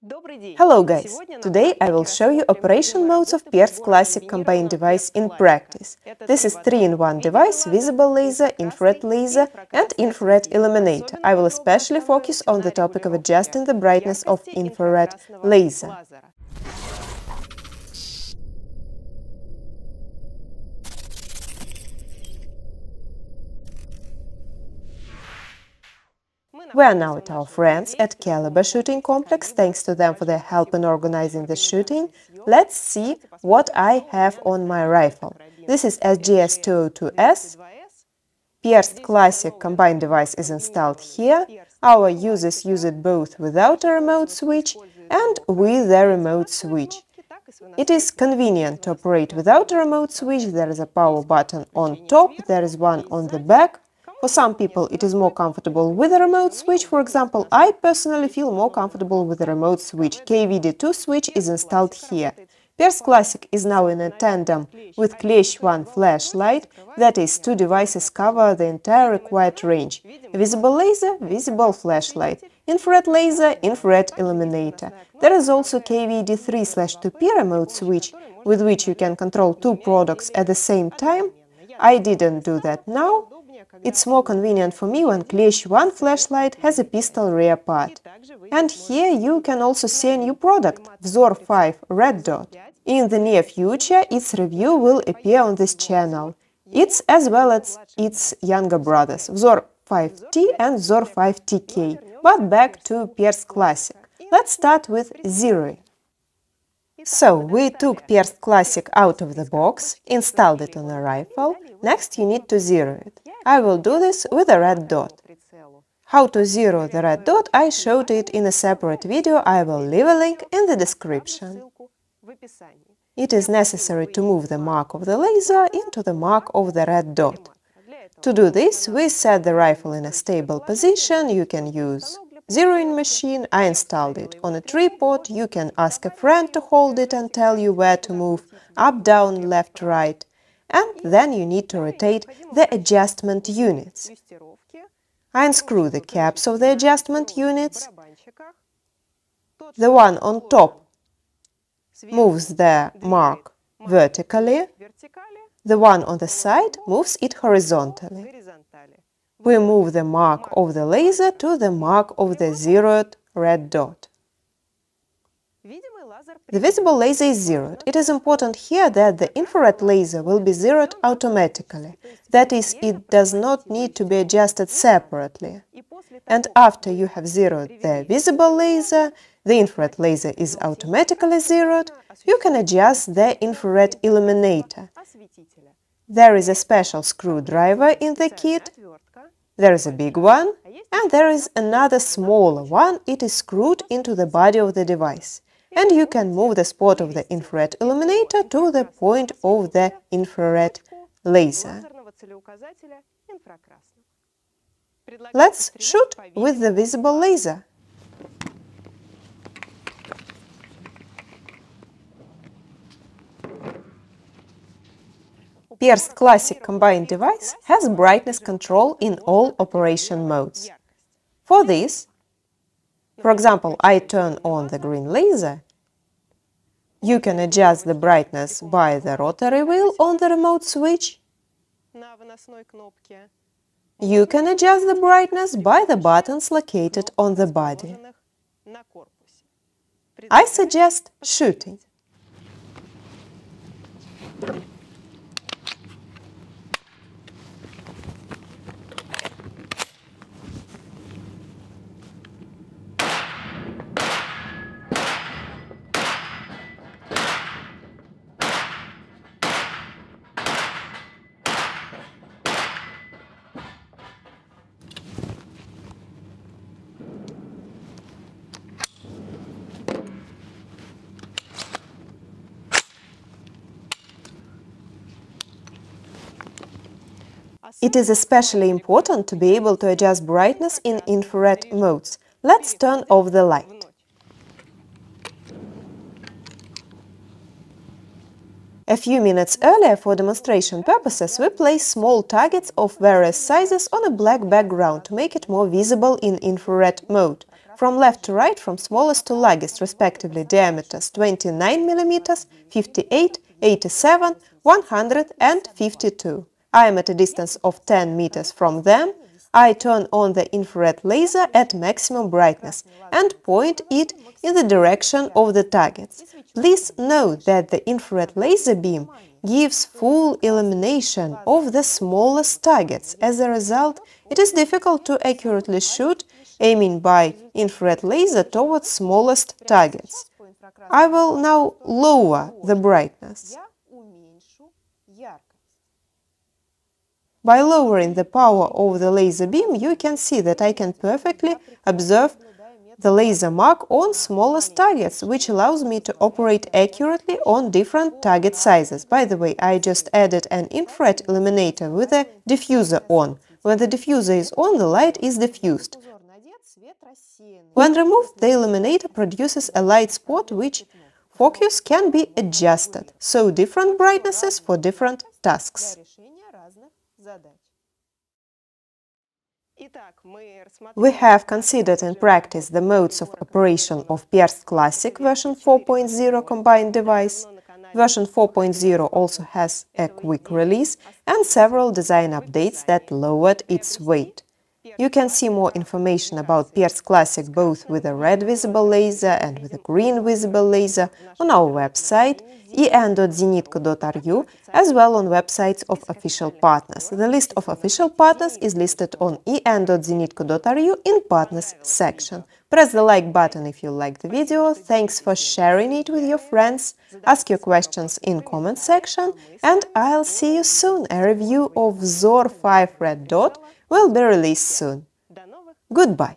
Hello guys! Today I will show you operation modes of Perst Classic combined device in practice. This is 3-in-1 device, visible laser, infrared laser and infrared illuminator. I will especially focus on the topic of adjusting the brightness of infrared laser. We are now at our friends at Caliber Shooting Complex. Thanks to them for their help in organizing the shooting. Let's see what I have on my rifle. This is SGS-202S. Perst Classic combined device is installed here. Our users use it both without a remote switch and with a remote switch. It is convenient to operate without a remote switch. There is a power button on top, there is one on the back. For some people it is more comfortable with a remote switch, for example, I personally feel more comfortable with a remote switch. KVD2 switch is installed here. Perst Classic is now in a tandem with Klesch One flashlight, that is, two devices cover the entire required range. Visible laser, visible flashlight, infrared laser, infrared illuminator. There is also KVD3-2P remote switch, with which you can control two products at the same time. I didn't do that now, it's more convenient for me when Klesch One flashlight has a pistol rear part. And here you can also see a new product, Vzor 5 Red Dot. In the near future its review will appear on this channel. It's as well as its younger brothers, Vzor 5T and Vzor 5TK. But back to Perst Classic. Let's start with zeroing. So, we took Perst Classic out of the box, installed it on a rifle, next you need to zero it. I will do this with a red dot. How to zero the red dot I showed it in a separate video, I will leave a link in the description. It is necessary to move the mark of the laser into the mark of the red dot. To do this, we set the rifle in a stable position, you can use zeroing machine, I installed it on a tripod, you can ask a friend to hold it and tell you where to move, up, down, left, right and then you need to rotate the adjustment units. I unscrew the caps of the adjustment units. The one on top moves the mark vertically, the one on the side moves it horizontally. We move the mark of the laser to the mark of the zeroed red dot. The visible laser is zeroed. It is important here that the infrared laser will be zeroed automatically. That is, it does not need to be adjusted separately. And after you have zeroed the visible laser, the infrared laser is automatically zeroed, you can adjust the infrared illuminator. There is a special screwdriver in the kit. There is a big one, and there is another smaller one. It is screwed into the body of the device and you can move the spot of the infrared illuminator to the point of the infrared laser. Let's shoot with the visible laser. Perst Classic combined device has brightness control in all operation modes. For this, for example, I turn on the green laser. You can adjust the brightness by the rotary wheel on the remote switch. You can adjust the brightness by the buttons located on the body. I suggest shooting. It is especially important to be able to adjust brightness in infrared modes. Let's turn off the light. A few minutes earlier, for demonstration purposes, we placed small targets of various sizes on a black background to make it more visible in infrared mode. from left to right, from smallest to largest, respectively, diameters 29 mm, 58, 87, 100 and 52. I am at a distance of 10 meters from them. I turn on the infrared laser at maximum brightness and point it in the direction of the targets. Please note that the infrared laser beam gives full illumination of the smallest targets. As a result, it is difficult to accurately shoot aiming by infrared laser towards smallest targets. I will now lower the brightness. By lowering the power of the laser beam, you can see that I can perfectly observe the laser mark on smallest targets, which allows me to operate accurately on different target sizes. By the way, I just added an infrared illuminator with a diffuser on. When the diffuser is on, the light is diffused. When removed, the illuminator produces a light spot which focus can be adjusted, so different brightnesses for different tasks. We have considered in practice the modes of operation of Perst Classic version 4.0 combined device. Version 4.0 also has a quick release and several design updates that lowered its weight. You can see more information about Perst Classic both with a red visible laser and with a green visible laser on our website en.zenitco.ru as well on websites of official partners. The list of official partners is listed on en.zenitco.ru in Partners section. Press the like button if you like the video, thanks for sharing it with your friends, ask your questions in comment section, and I'll see you soon. A review of Vzor 5 Red Dot will be released soon. Goodbye!